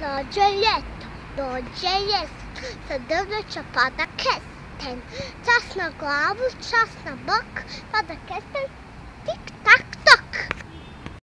Dođe ljeto, dođe jesen, sa drveća pada kesten. Čas na glavu, čas na bok, pada kesten,